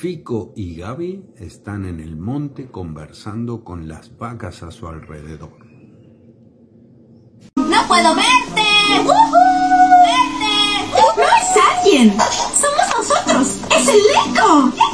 Fico y Gaby están en el monte conversando con las vacas a su alrededor. ¡No puedo verte! ¡Verte! ¡No es alguien! ¡Somos nosotros! ¡Es el eco!